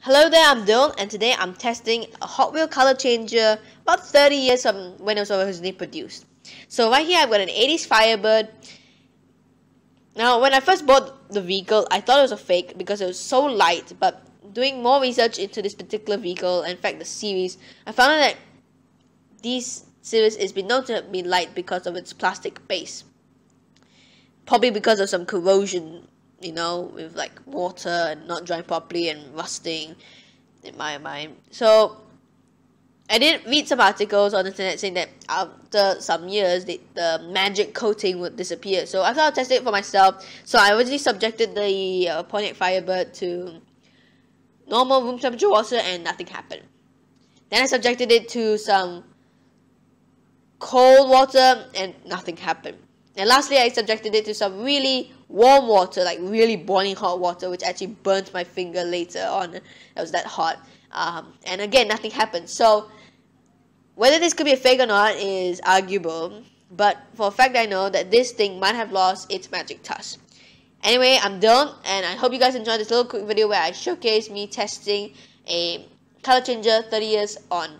Hello there, I'm Dylan, and today I'm testing a Hot Wheel color changer about 30 years from when it was originally produced. So right here I've got an 80s Firebird. Now when I first bought the vehicle, I thought it was a fake because it was so light, but doing more research into this particular vehicle, in fact the series, I found out that this series is been known to be light because of its plastic base. Probably because of some corrosion you know, with like water and not drying properly and rusting in my mind. So I did read some articles on the internet saying that after some years the, the magic coating would disappear. So I thought I'd test it for myself. So I originally subjected the uh, Pontiac Firebird to normal room temperature water and nothing happened. Then I subjected it to some cold water and nothing happened. And lastly, I subjected it to some really warm water, like really boiling hot water, which actually burnt my finger later on. It was that hot. Um, and again, nothing happened. So, whether this could be a fake or not is arguable. But for a fact, I know that this thing might have lost its magic touch. Anyway, I'm done, and I hope you guys enjoyed this little quick video where I showcase me testing a color changer 30 years on